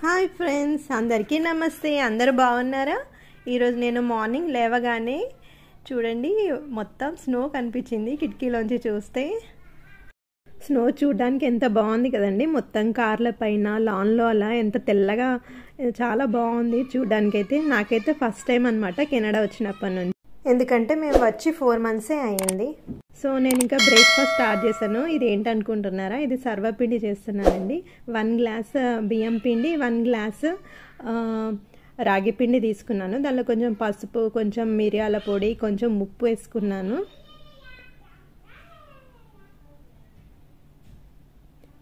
Hi friends అందరికీ నమస్తే. అందరూ బాగున్నారా? ఈరోజు నేను మార్నింగ్ లేవగానే చూడండి మొత్తం స్నో కనిపించింది కిటికీలోంచి చూస్తే. స్నో చూడడానికి ఎంత బాగుంది కదండి. మొత్తం కార్ల పైన లాన్లో అలా ఎంత తెల్లగా చాలా బాగుంది చూడడానికి అయితే నాకైతే ఫస్ట్ టైం అనమాట కెనడా వచ్చినప్పటి నుంచి. ఎందుకంటే మేము వచ్చి ఫోర్ మంత్సే అయ్యింది. సో నేను ఇంకా బ్రేక్ఫాస్ట్ స్టార్ట్ చేశాను. ఇది ఏంటనుకుంటున్నారా ఇది సర్వపిండి చేస్తున్నానండి. వన్ గ్లాస్ uh, బియ్యం పిండి వన్ గ్లాస్ uh, రాగి పిండి తీసుకున్నాను. దానిలో కొంచెం పసుపు కొంచెం మిరియాల పొడి కొంచెం ఉప్పు వేసుకున్నాను.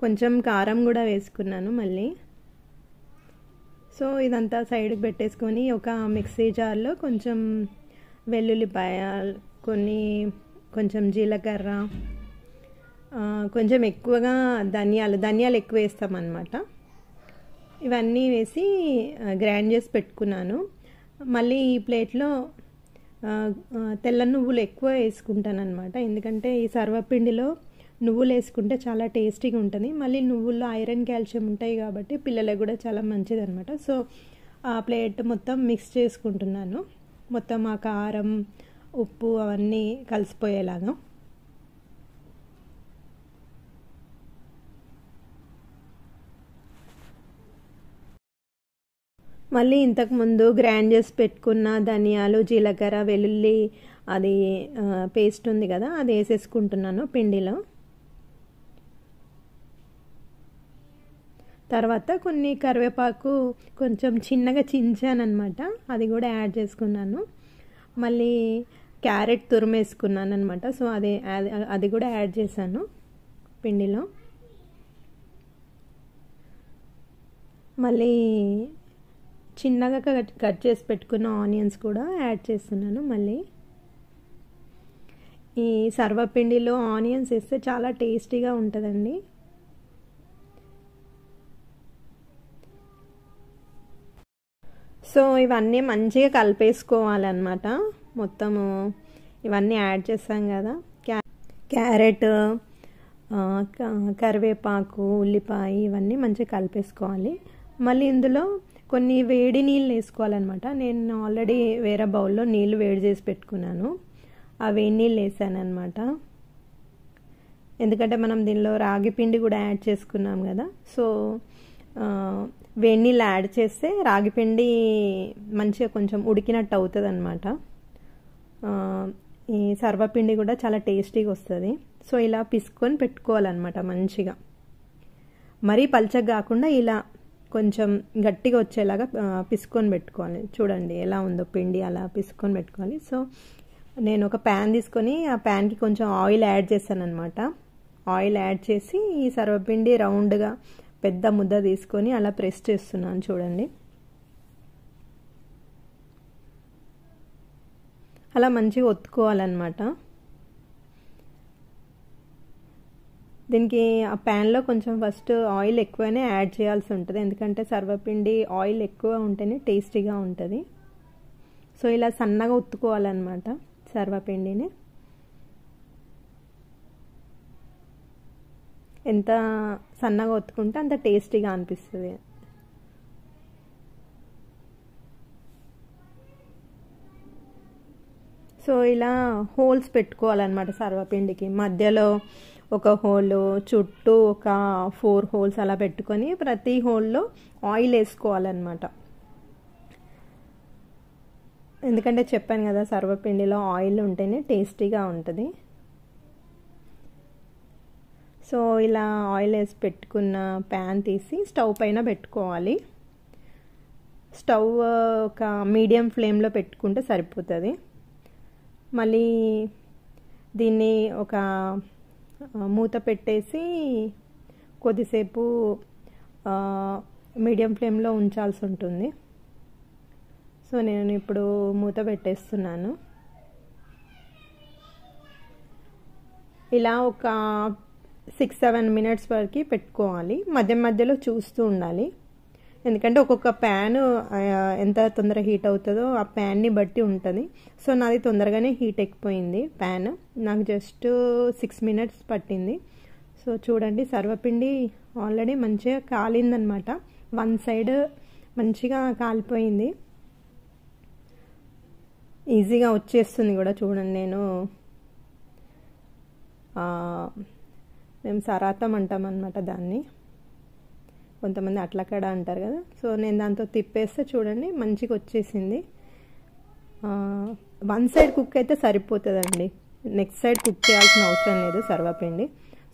కొంచెం కారం కూడా వేసుకున్నాను మళ్ళీ. సో ఇదంతా సైడ్కి పెట్టేసుకొని ఒక మిక్సీ జార్లో కొంచెం వెల్లుల్లిపాయ కొన్ని కొంచెం జీలకర్ర కొంచెం ఎక్కువగా ధనియాలు ధనియాలు ఎక్కువ వేస్తామన్నమాట. ఇవన్నీ వేసి గ్రైండ్ చేసి పెట్టుకున్నాను. మళ్ళీ ఈ ప్లేట్లో తెల్ల నువ్వులు ఎక్కువ వేసుకుంటాను అనమాట ఎందుకంటే ఈ సర్వపిండిలో నువ్వులు వేసుకుంటే చాలా టేస్టీగా ఉంటుంది. మళ్ళీ నువ్వుల్లో ఐరన్ కాల్షియం ఉంటాయి కాబట్టి పిల్లలకు కూడా చాలా మంచిది అనమాట సో ఆ ప్లేట్ మొత్తం మిక్స్ చేసుకుంటున్నాను. మొత్తం ఆ కారం ఉప్పు అవన్నీ కలిసిపోయేలాగా. మళ్ళీ ఇంతకుముందు గ్రైండ్ చేసి పెట్టుకున్న ధనియాలు జీలకర్ర వెల్లుల్లి అది పేస్ట్ ఉంది కదా అది వేసేసుకుంటున్నాను పిండిలో. తర్వాత కొన్ని కరివేపాకు కొంచెం చిన్నగా చించానమాట అది కూడా యాడ్ చేసుకున్నాను. మళ్ళీ క్యారెట్ తురిమేసుకున్నాను అనమాట సో అది అది కూడా యాడ్ చేశాను పిండిలో. మళ్ళీ చిన్నగా కట్ కట్ చేసి పెట్టుకున్న ఆనియన్స్ కూడా యాడ్ చేస్తున్నాను మళ్ళీ. ఈ సర్వపిండిలో ఆనియన్స్ వేస్తే చాలా టేస్టీగా ఉంటుందండి. సో ఇవన్నీ మంచిగా కలిపేసుకోవాలన్నమాట. మొత్తము ఇవన్నీ యాడ్ చేసాం కదా. క్యా క్యారెట్ కరివేపాకు ఉల్లిపాయ ఇవన్నీ మంచిగా కలిపేసుకోవాలి. మళ్ళీ ఇందులో కొన్ని వేడి నీళ్ళు వేసుకోవాలన్నమాట. నేను ఆల్రెడీ వేరే బౌల్లో నీళ్ళు వేడి చేసి పెట్టుకున్నాను. ఆ వేడి నీళ్ళు వేసానమాట ఎందుకంటే మనం దీనిలో రాగి పిండి కూడా యాడ్ చేసుకున్నాం కదా. సో వేడి నీళ్ళు యాడ్ చేస్తే రాగిపిండి మంచిగా కొంచెం ఉడికినట్టు అవుతుంది అనమాట ఈ సర్వపిండి కూడా చాలా టేస్టీగా వస్తుంది. సో ఇలా పిసుకొని పెట్టుకోవాలన్నమాట మంచిగా. మరీ పల్చగా కాకుండా ఇలా కొంచెం గట్టిగా వచ్చేలాగా పిసుకొని పెట్టుకోవాలి. చూడండి ఎలా ఉందో పిండి అలా పిసుకొని పెట్టుకోవాలి. సో నేను ఒక ప్యాన్ తీసుకొని ఆ ప్యాన్కి కొంచెం ఆయిల్ యాడ్ చేశాను అనమాట ఆయిల్ యాడ్ చేసి ఈ సర్వపిండి రౌండ్గా పెద్ద ముద్ద తీసుకొని అలా ప్రెస్ చేస్తున్నాను చూడండి. అలా మంచిగా ఒత్తుకోవాలన్నమాట. దీనికి ఆ ప్యాన్లో కొంచెం ఫస్ట్ ఆయిల్ ఎక్కువనే యాడ్ చేయాల్సి ఉంటుంది. ఎందుకంటే సర్వపిండి ఆయిల్ ఎక్కువ ఉంటేనే టేస్టీగా ఉంటుంది. సో ఇలా సన్నగా ఒత్తుకోవాలన్నమాట సర్వపిండిని. ఎంత సన్నగా ఒత్తుకుంటే అంత టేస్టీగా అనిపిస్తుంది. సో ఇలా హోల్స్ పెట్టుకోవాలన్నమాట సర్వపిండికి. మధ్యలో ఒక హోల్ చుట్టూ ఒక ఫోర్ హోల్స్ అలా పెట్టుకొని ప్రతి హోల్లో ఆయిల్ వేసుకోవాలన్నమాట. ఎందుకంటే చెప్పాను కదా సర్వపిండిలో ఆయిల్ ఉంటేనే టేస్టీగా ఉంటుంది. సో ఇలా ఆయిల్ వేసి పెట్టుకున్న ప్యాన్ తీసి స్టవ్ పైన పెట్టుకోవాలి. స్టవ్ ఒక మీడియం ఫ్లేమ్లో పెట్టుకుంటే సరిపోతుంది. మళ్ళీ దీన్ని ఒక మూత పెట్టేసి కొద్దిసేపు మీడియం ఫ్లేమ్లో ఉంచాల్సి ఉంటుంది. సో నేను ఇప్పుడు మూత పెట్టేస్తున్నాను. ఇలా ఒక సిక్స్ సెవెన్ మినిట్స్ వరకు పెట్టుకోవాలి. మధ్య మధ్యలో చూస్తూ ఉండాలి. ఎందుకంటే ఒక్కొక్క ప్యాన్ ఎంత తొందరగా హీట్ అవుతుందో ఆ ప్యాన్ని బట్టి ఉంటుంది. సో నాది తొందరగానే హీట్ ఎక్కిపోయింది ప్యాన్. నాకు జస్ట్ సిక్స్ మినిట్స్ పట్టింది. సో చూడండి సర్వపిండి ఆల్రెడీ మంచిగా కాలిందనమాట. వన్ సైడ్ మంచిగా కాలిపోయింది. ఈజీగా వచ్చేస్తుంది కూడా చూడండి నేను. మేము సరాతం అంటాం అనమాట దాన్ని. కొంతమంది అట్లకడ అంటారు కదా. సో నేను దాంతో తిప్పేస్తే చూడండి మంచిగా వచ్చేసింది వన్ సైడ్ కుక్ అయితే సరిపోతుందండి. నెక్స్ట్ సైడ్ కుక్ చేయాల్సిన అవసరం లేదు సర్వపిండి.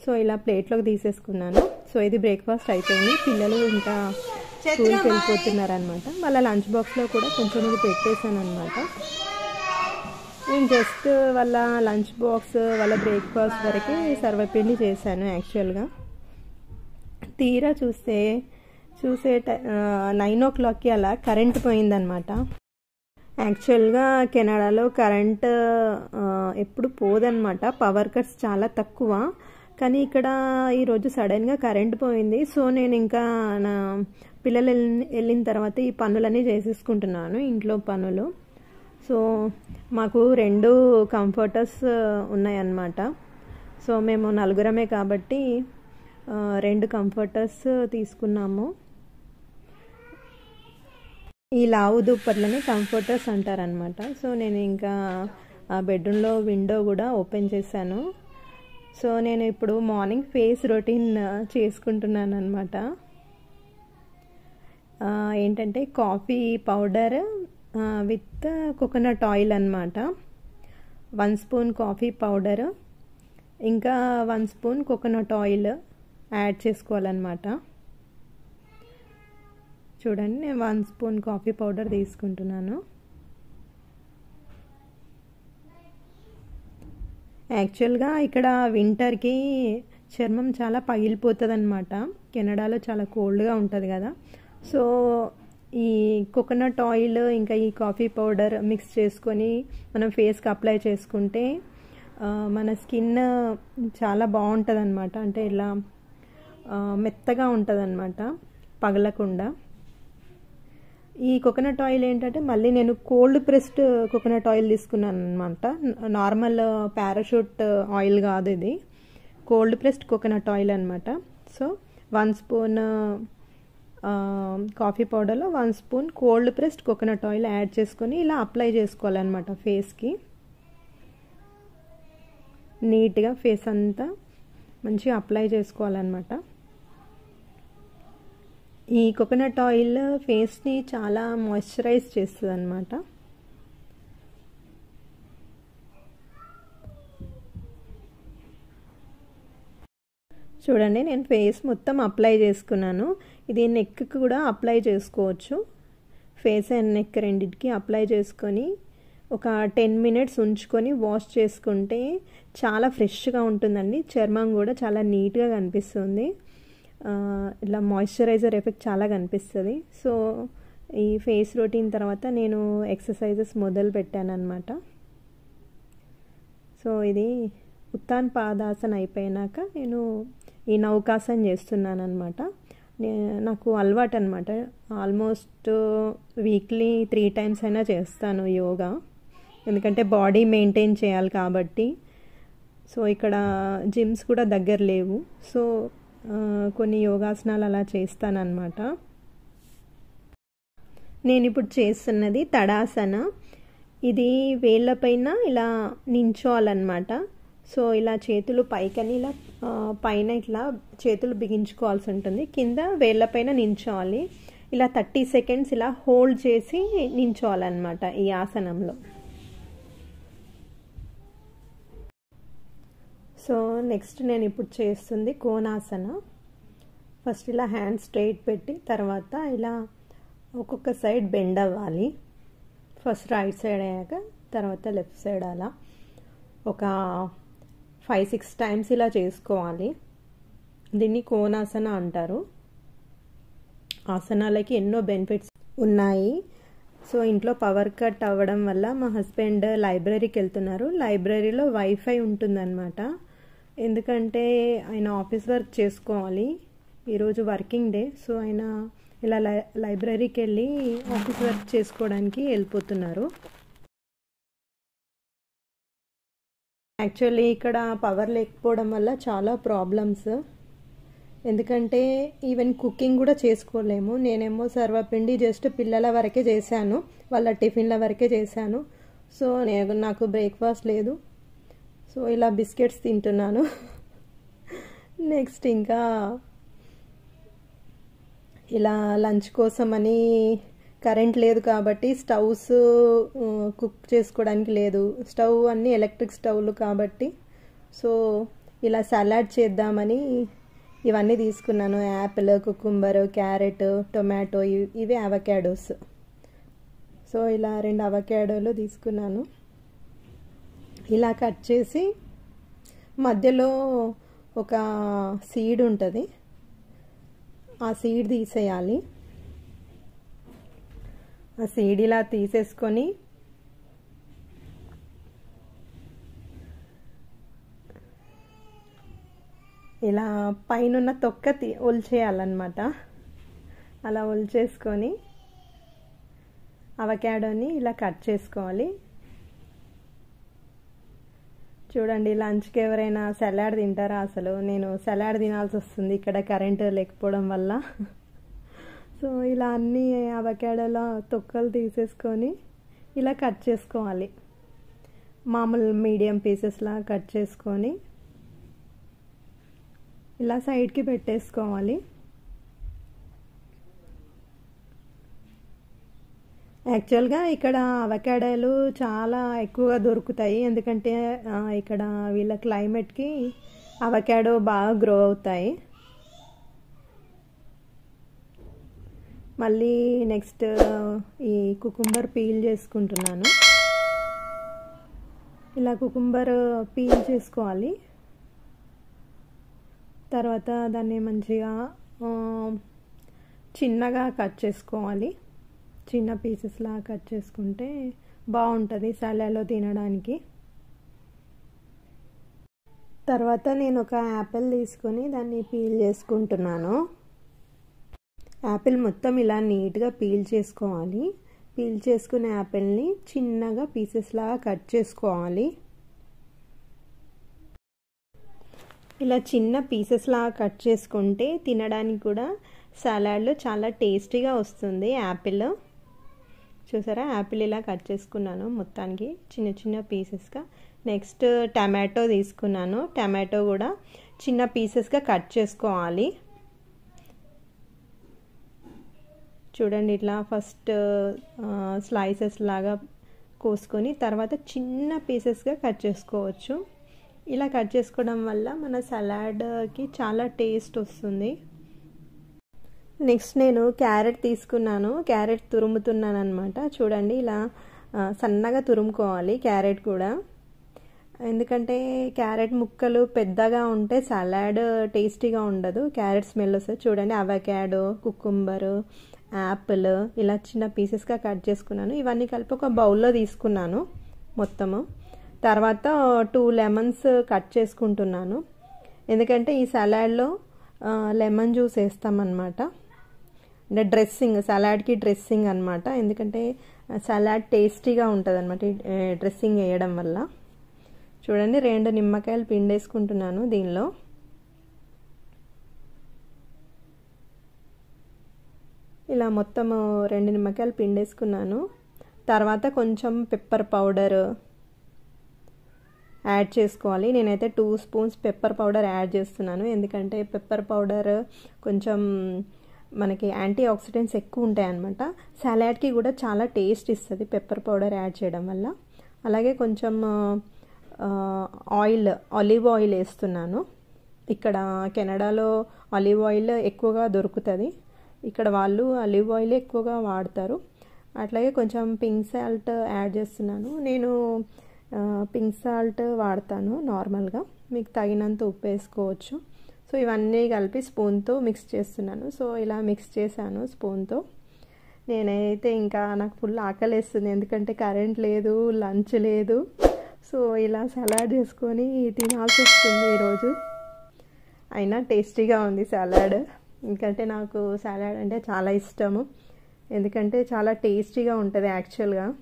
సో ఇలా ప్లేట్లోకి తీసేసుకున్నాను. సో ఇది బ్రేక్ఫాస్ట్ అయిపోయింది. పిల్లలు ఇంకా స్కూల్కి వెళ్ళిపోతున్నారు అనమాట వాళ్ళ లంచ్ బాక్స్లో కూడా కొంచెం ఇది పెట్టేశాను అనమాట నేను జస్ట్ వాళ్ళ లంచ్ బాక్స్ వాళ్ళ బ్రేక్ఫాస్ట్ వరకు సర్వపిండి చేశాను యాక్చువల్గా. తీరా చూస్తే చూసే నైన్ ఓ క్లాక్కి అలా కరెంట్ పోయిందనమాట యాక్చువల్గా కెనడాలో కరెంట్ ఎప్పుడు పోదనమాట పవర్ కట్స్ చాలా తక్కువ. కానీ ఇక్కడ ఈరోజు సడన్గా కరెంట్ పోయింది. సో నేను ఇంకా నా పిల్లలు వెళ్ళిన తర్వాత ఈ పనులన్నీ చేసేసుకుంటున్నాను ఇంట్లో పనులు. సో మాకు రెండు కంఫర్టర్స్ ఉన్నాయన్నమాట. సో మేము నలుగురమే కాబట్టి రెండు కంఫర్టర్స్ తీసుకున్నాము. ఈ లావు దుప్పట్లని కంఫర్టర్స్ అంటారనమాట సో నేను ఇంకా ఆ బెడ్రూమ్లో విండో కూడా ఓపెన్ చేశాను. సో నేను ఇప్పుడు మార్నింగ్ ఫేస్ రొటీన్ చేసుకుంటున్నాను అనమాట ఏంటంటే coffee powder with coconut oil అనమాట వన్ స్పూన్ కాఫీ పౌడర్ ఇంకా one spoon coconut oil add చేసుకోవాలన్నమాట. చూడండి నేను వన్ స్పూన్ కాఫీ పౌడర్ తీసుకుంటున్నాను. యాక్చువల్గా ఇక్కడ వింటర్కి చర్మం చాలా పగిలిపోతుంది అనమాట కెనడాలో చాలా కోల్డ్గా ఉంటుంది కదా. సో ఈ కోకోనట్ ఆయిల్ ఇంకా ఈ కాఫీ పౌడర్ మిక్స్ చేసుకొని మనం ఫేస్కి అప్లై చేసుకుంటే మన స్కిన్ చాలా బాగుంటుంది అనమాట అంటే ఇలా మెత్తగా ఉంటుంది అనమాట పగలకుండా. ఈ కోకోనట్ ఆయిల్ ఏంటంటే మళ్ళీ నేను కోల్డ్ ప్రెస్డ్ కోకోనట్ ఆయిల్ తీసుకున్నాను అనమాట నార్మల్ పారాషూట్ ఆయిల్ కాదు ఇది. కోల్డ్ ప్రెస్డ్ కోకోనట్ ఆయిల్ అనమాట సో వన్ స్పూన్ కాఫీ పౌడర్లో one spoon cold pressed coconut oil add చేసుకొని ఇలా అప్లై చేసుకోవాలన్నమాట ఫేస్కి నీట్గా ఫేస్ అంతా మంచిగా అప్లై చేసుకోవాలన్నమాట. ఈ కోకోనట్ ఆయిల్ ఫేస్ని చాలా మాయిశ్చరైజ్ చేస్తుంది అనమాట చూడండి నేను ఫేస్ మొత్తం అప్లై చేసుకున్నాను. ఇది నెక్కి కూడా అప్లై చేసుకోవచ్చు. ఫేస్ అండ్ నెక్ రెండింటికి అప్లై చేసుకొని ఒక టెన్ మినిట్స్ ఉంచుకొని వాష్ చేసుకుంటే చాలా ఫ్రెష్గా ఉంటుందండి. చర్మం కూడా చాలా నీట్గా కనిపిస్తుంది. ఇట్లా మాయిశ్చరైజర్ ఎఫెక్ట్ చాలా కనిపిస్తుంది. సో ఈ ఫేస్ రొటీన్ తర్వాత నేను ఎక్సర్సైజెస్ మొదలు పెట్టాను అనమాట సో ఇది ఉత్తాన్ పాదాసన అయిపోయినాక నేను ఈ నౌకాసన చేస్తున్నాను అనమాట నాకు అలవాటు అనమాట ఆల్మోస్ట్ వీక్లీ త్రీ టైమ్స్ అయినా చేస్తాను యోగా. ఎందుకంటే బాడీ మెయింటైన్ చేయాలి కాబట్టి. సో ఇక్కడ జిమ్స్ కూడా దగ్గర లేవు. సో కొన్ని యోగాసనాలు అలా చేస్తానన్నమాట. నేను ఇప్పుడు చేస్తున్నది తడాసన. ఇది వేళ్ళపైన ఇలా నించోవాలన్నమాట. సో ఇలా చేతులు పైకని ఇలా పైన ఇట్లా చేతులు బిగించుకోవాల్సి ఉంటుంది. కింద వేళ్ళపైన నించోవాలి. ఇలా థర్టీ సెకండ్స్ ఇలా హోల్డ్ చేసి నించోవాలన్నమాట ఈ ఆసనంలో. సో నెక్స్ట్ నేను ఇప్పుడు చేస్తుంది కోనాసన ఫస్ట్ ఇలా హ్యాండ్ స్ట్రైట్ పెట్టి తర్వాత ఇలా ఒక్కొక్క సైడ్ బెండ్ అవ్వాలి. ఫస్ట్ రైట్ సైడ్ అయ్యాక తర్వాత లెఫ్ట్ సైడ్ అలా ఒక ఫైవ్ సిక్స్ టైమ్స్ ఇలా చేసుకోవాలి. దీన్ని కోనాసన అంటారు. ఆసనాలకి ఎన్నో బెనిఫిట్స్ ఉన్నాయి. సో ఇంట్లో పవర్ కట్ అవ్వడం వల్ల మా హస్బెండ్ లైబ్రరీకి వెళ్తున్నారు. లైబ్రరీలో వైఫై ఉంటుందన్నమాట. ఎందుకంటే ఆయన ఆఫీస్ వర్క్ చేసుకోవాలి. ఈరోజు వర్కింగ్ డే సో ఆయన ఇలా లై లైబ్రరీకి వెళ్ళి ఆఫీస్ వర్క్ చేసుకోవడానికి వెళ్ళిపోతున్నారు. యాక్చువల్లీ ఇక్కడ పవర్ లేకపోవడం వల్ల చాలా ప్రాబ్లమ్స్. ఎందుకంటే ఈవెన్ కుకింగ్ కూడా చేసుకోలేము. నేనేమో సర్వపిండి జస్ట్ పిల్లల వరకే చేశాను. వాళ్ళ టిఫిన్ల వరకే చేశాను. సో నేను నాకు బ్రేక్ఫాస్ట్ లేదు. సో ఇలా బిస్కెట్స్ తింటున్నాను. నెక్స్ట్ ఇంకా ఇలా లంచ్ కోసమని కరెంట్ లేదు కాబట్టి స్టవ్స్ కుక్ చేసుకోవడానికి లేదు. స్టవ్ అన్నీ ఎలక్ట్రిక్ స్టవ్లు కాబట్టి. సో ఇలా సలాడ్ చేద్దామని ఇవన్నీ తీసుకున్నాను. యాపిల్ కుకుంబర్ క్యారెట్ టొమాటో ఇవి అవకాడోస్. సో ఇలా రెండు అవకాడోలు తీసుకున్నాను. ఇలా కట్ చేసి మధ్యలో ఒక సీడ్ ఉంటుంది. ఆ సీడ్ తీసేయాలి. ఆ సీడ్ ఇలా తీసేసుకొని ఇలా పైన తొక్క తీ ఒలిచేయాలన్నమాట. అలా ఒలిచేసుకొని అవకాడోని ఇలా కట్ చేసుకోవాలి. చూడండి లంచ్కి ఎవరైనా సలాడ్ తింటారా అసలు? నేను సలాడ్ తినాల్సి వస్తుంది ఇక్కడ కరెంటు లేకపోవడం వల్ల. సో ఇలా అన్ని అవకాడోలో తొక్కలు తీసేసుకొని ఇలా కట్ చేసుకోవాలి. మామూలు మీడియం పీసెస్లా కట్ చేసుకొని ఇలా సైడ్కి పెట్టేసుకోవాలి. యాక్చువల్గా ఇక్కడ అవకాడోలు చాలా ఎక్కువగా దొరుకుతాయి. ఎందుకంటే ఇక్కడ వీళ్ళ క్లైమేట్కి అవకాడో బాగా గ్రో అవుతాయి. మళ్ళీ నెక్స్ట్ ఈ కుకుంబర్ పీల్ చేసుకుంటున్నాను. ఇలా కుకుంబర్ పీల్ చేసుకోవాలి. తర్వాత దాన్ని మంచిగా చిన్నగా కట్ చేసుకోవాలి. చిన్న పీసెస్లా కట్ చేసుకుంటే బాగుంటుంది సలాడ్లో తినడానికి. తర్వాత నేను ఒక యాపిల్ తీసుకొని దాన్ని పీల్ చేసుకుంటున్నాను. యాపిల్ మొత్తం ఇలా నీట్గా పీల్ చేసుకోవాలి. పీల్ చేసుకున్న యాపిల్ని చిన్నగా పీసెస్ లాగా కట్ చేసుకోవాలి. ఇలా చిన్న పీసెస్ లాగా కట్ చేసుకుంటే తినడానికి కూడా సలాడ్లో చాలా టేస్టీగా వస్తుంది యాపిల్. చూసారా? యాపిల్ ఇలా కట్ చేసుకున్నాను మొత్తానికి చిన్న చిన్న పీసెస్గా నెక్స్ట్ టమాటో తీసుకున్నాను. టమాటో కూడా చిన్న పీసెస్గా కట్ చేసుకోవాలి. చూడండి ఇట్లా ఫస్ట్ స్లైసెస్ లాగా కోసుకొని తర్వాత చిన్న పీసెస్గా కట్ చేసుకోవచ్చు. ఇలా కట్ చేసుకోవడం వల్ల మన సలాడ్కి చాలా టేస్ట్ వస్తుంది. నెక్స్ట్ నేను క్యారెట్ తీసుకున్నాను. క్యారెట్ తురుముతున్నాను అనమాట చూడండి ఇలా సన్నగా తురుముకోవాలి క్యారెట్ కూడా. ఎందుకంటే క్యారెట్ ముక్కలు పెద్దగా ఉంటే సలాడ్ టేస్టీగా ఉండదు. క్యారెట్ స్మెల్ వస్తుంది. చూడండి అవకాడో కుకుంబరు యాపిల్ ఇలా చిన్న పీసెస్గా కట్ చేసుకున్నాను. ఇవన్నీ కలిపి ఒక బౌల్లో తీసుకున్నాను మొత్తము. తర్వాత టూ లెమన్స్ కట్ చేసుకుంటున్నాను. ఎందుకంటే ఈ సలాడ్లో లెమన్ జ్యూస్ వేస్తామన్నమాట. అంటే డ్రెస్సింగ్ సలాడ్కి డ్రెస్సింగ్ అనమాట ఎందుకంటే సలాడ్ టేస్టీగా ఉంటుంది అనమాట డ్రెస్సింగ్ వేయడం వల్ల. చూడండి రెండు నిమ్మకాయలు పిండేసుకుంటున్నాను దీనిలో. ఇలా మొత్తము రెండు నిమ్మకాయలు పిండేసుకున్నాను. తర్వాత కొంచెం పెప్పర్ పౌడర్ యాడ్ చేసుకోవాలి. నేనైతే two spoons pepper powder add చేస్తున్నాను. ఎందుకంటే పెప్పర్ పౌడర్ కొంచెం మనకి యాంటీ ఆక్సిడెంట్స్ ఎక్కువ ఉంటాయి అనమాట సలాడ్కి కూడా చాలా టేస్ట్ ఇస్తుంది పెప్పర్ పౌడర్ యాడ్ చేయడం వల్ల. అలాగే కొంచెం ఆయిల్ ఆలివ్ ఆయిల్ వేస్తున్నాను. ఇక్కడ కెనడాలో ఆలివ్ ఆయిల్ ఎక్కువగా దొరుకుతుంది. ఇక్కడ వాళ్ళు ఆలివ్ ఆయిల్ ఎక్కువగా వాడతారు. అట్లాగే కొంచెం పింక్ సాల్ట్ యాడ్ చేస్తున్నాను. నేను పింక్ సాల్ట్ వాడతాను నార్మల్గా. మీకు తగినంత ఉప్పు వేసుకోవచ్చు. సో ఇవన్నీ కలిపి స్పూన్తో మిక్స్ చేస్తున్నాను. సో ఇలా మిక్స్ చేశాను స్పూన్తో. నేనైతే ఇంకా నాకు ఫుల్ ఆకలేస్తుంది. ఎందుకంటే కరెంట్ లేదు లంచ్ లేదు. సో ఇలా సలాడ్ చేసుకొని తినాల్సి వస్తుంది ఈరోజు. అయినా టేస్టీగా ఉంది సలాడ్. ఎందుకంటే నాకు సలాడ్ అంటే చాలా ఇష్టము. ఎందుకంటే చాలా టేస్టీగా ఉంటుంది యాక్చువల్గా.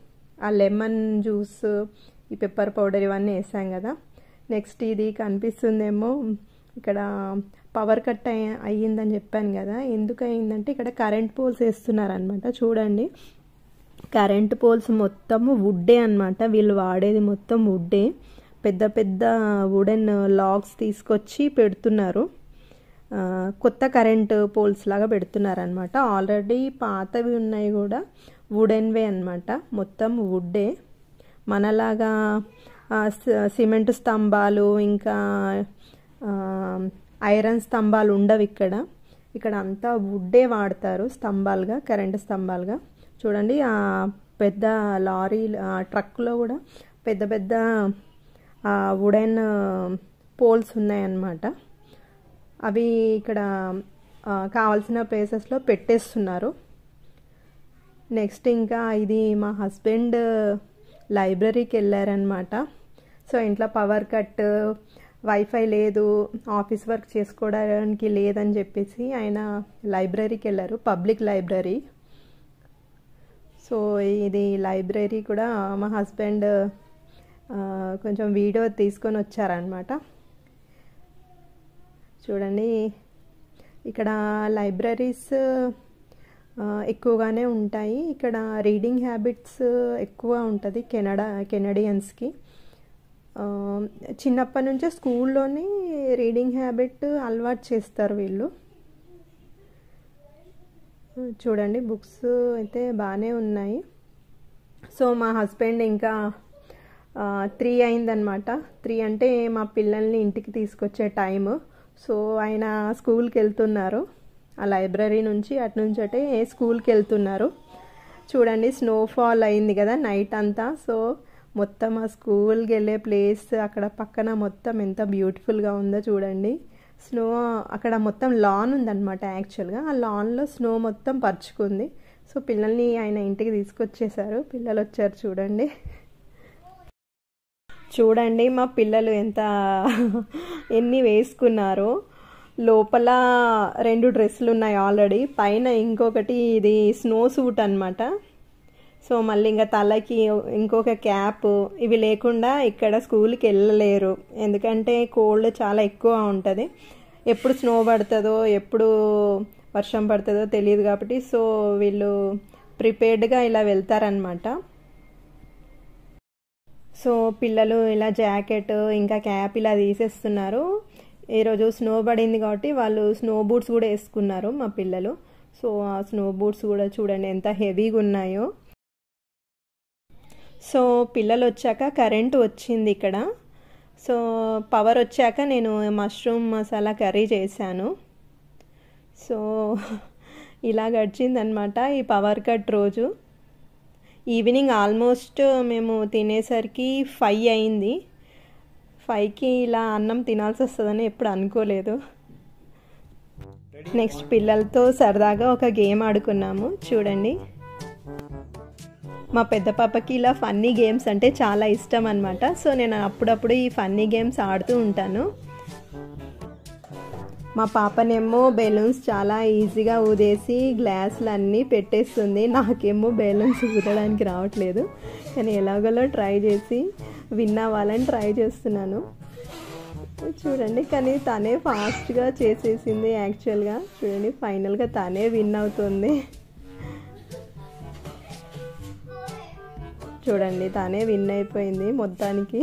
ఆ లెమన్ జ్యూస్ ఈ పెప్పర్ పౌడర్ ఇవన్నీ వేసాం కదా. నెక్స్ట్ ఇది కనిపిస్తుందేమో ఇక్కడ పవర్ కట్ అయ్యి అయ్యిందని చెప్పాను కదా. ఎందుకు అయ్యిందంటే ఇక్కడ కరెంట్ పోల్స్ వేస్తున్నారనమాట చూడండి. కరెంట్ పోల్స్ మొత్తము వుడ్డే అనమాట వీళ్ళు వాడేది మొత్తం వుడ్డే పెద్ద పెద్ద వుడెన్ లాగ్స్ తీసుకొచ్చి పెడుతున్నారు. కొత్త కరెంట్ పోల్స్ లాగా పెడుతున్నారు అనమాట ఆల్రెడీ పాతవి ఉన్నాయి కూడా. వుడెన్వే అనమాట మొత్తం వుడ్డే మనలాగా సిమెంట్ స్తంభాలు ఇంకా ఐరన్ స్తంభాలు ఉండవు ఇక్కడ. ఇక్కడ అంతా వుడ్డే వాడతారు స్తంభాలుగా కరెంటు స్తంభాలుగా. చూడండి ఆ పెద్ద లారీ ట్రక్లో కూడా పెద్ద పెద్ద వుడెన్ పోల్స్ ఉన్నాయన్నమాట. అవి ఇక్కడ కావాల్సిన ప్లేసెస్లో పెట్టేస్తున్నారు. నెక్స్ట్ ఇంకా ఇది మా హస్బెండ్ లైబ్రరీకి వెళ్ళారనమాట సో ఇంట్లో పవర్ కట్ వైఫై లేదు ఆఫీస్ వర్క్ చేసుకోవడానికి లేదని చెప్పేసి ఆయన లైబ్రరీకి వెళ్ళారు పబ్లిక్ లైబ్రరీ సో ఇది లైబ్రరీ కూడా మా హస్బెండ్ కొంచెం వీడియో తీసుకొని వచ్చారనమాట చూడండి ఇక్కడ లైబ్రరీస్ ఎక్కువగానే ఉంటాయి. ఇక్కడ రీడింగ్ హ్యాబిట్స్ ఎక్కువ ఉంటుంది కెనడా కెనడియన్స్కి. చిన్నప్పటి నుంచే స్కూల్లోనే రీడింగ్ హ్యాబిట్ అలవాటు చేస్తారు వీళ్ళు. చూడండి బుక్స్ అయితే బాగానే ఉన్నాయి. సో మా హస్బెండ్ ఇంకా త్రీ అయిందనమాట త్రీ అంటే మా పిల్లల్ని ఇంటికి తీసుకొచ్చే టైము. సో ఆయన స్కూల్కి వెళ్తున్నారు. ఆ లైబ్రరీ నుంచి అటు నుంచి అటే స్కూల్కి వెళ్తున్నారు. చూడండి స్నోఫాల్ అయింది కదా నైట్ అంతా. సో మొత్తం ఆ స్కూల్కి వెళ్ళే ప్లేస్ అక్కడ పక్కన మొత్తం ఎంత బ్యూటిఫుల్గా ఉందో చూడండి. స్నో అక్కడ మొత్తం లాన్ ఉందన్నమాట యాక్చువల్గా ఆ లాన్లో స్నో మొత్తం పరుచుకుంది. సో పిల్లల్ని ఆయన ఇంటికి తీసుకొచ్చేసారు పిల్లలు వచ్చారు చూడండి. చూడండి మా పిల్లలు ఎంత ఎన్ని వేసుకున్నారో. లోపల రెండు డ్రెస్సులు ఉన్నాయి ఆల్రెడీ. పైన ఇంకొకటి ఇది స్నో సూట్ అనమాట సో మళ్ళీ ఇంకా తలకి ఇంకొక క్యాప్ ఇవి లేకుండా ఇక్కడ స్కూల్కి వెళ్ళలేరు. ఎందుకంటే కోల్డ్ చాలా ఎక్కువ ఉంటుంది. ఎప్పుడు స్నో పడుతుందో ఎప్పుడు వర్షం పడుతుందో తెలియదు కాబట్టి సో వీళ్ళు ప్రిపేర్డ్గా ఇలా వెళ్తారనమాట సో పిల్లలు ఇలా జాకెట్ ఇంకా క్యాప్ ఇలా తీసేస్తున్నారు. ఈరోజు స్నో పడింది కాబట్టి వాళ్ళు స్నో బూట్స్ కూడా వేసుకున్నారు మా పిల్లలు. సో ఆ స్నో బూట్స్ కూడా చూడండి ఎంత హెవీగా ఉన్నాయో. సో పిల్లలు వచ్చాక కరెంట్ వచ్చింది ఇక్కడ. సో పవర్ వచ్చాక నేను మష్రూమ్ మసాలా కర్రీ చేశాను. సో ఇలా గడిచిందనమాట ఈ పవర్ కట్ రోజు. ఈవినింగ్ ఆల్మోస్ట్ మేము తినేసరికి ఫైవ్ అయింది. ఫైవ్కి ఇలా అన్నం తినాల్సి వస్తుందని ఎప్పుడు అనుకోలేదు. నెక్స్ట్ పిల్లలతో సరదాగా ఒక గేమ్ ఆడుకున్నాము. చూడండి. మా పెద్ద పాపకి ఇలా ఫన్నీ గేమ్స్ అంటే చాలా ఇష్టం అనమాట సో నేను అప్పుడప్పుడు ఈ ఫన్నీ గేమ్స్ ఆడుతూ ఉంటాను. మా పాపనేమో బెలూన్స్ చాలా ఈజీగా ఊదేసి గ్లాసులు అన్నీ పెట్టేస్తుంది. నాకేమో బెలూన్స్ ఊదడానికి రావట్లేదు. కానీ ఎలాగోలో ట్రై చేసి విన్ అవ్వాలని ట్రై చేస్తున్నాను. చూడండి కానీ తనే ఫాస్ట్గా చేసేసింది యాక్చువల్గా. చూడండి ఫైనల్గా తనే విన్ అవుతుంది. చూడండి తనే విన్ అయిపోయింది మొత్తానికి.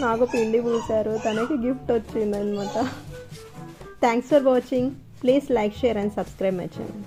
నాకు పిండి పూసారు తనకి గిఫ్ట్ వచ్చింది అనమాట thanks for watching please like share and subscribe my channel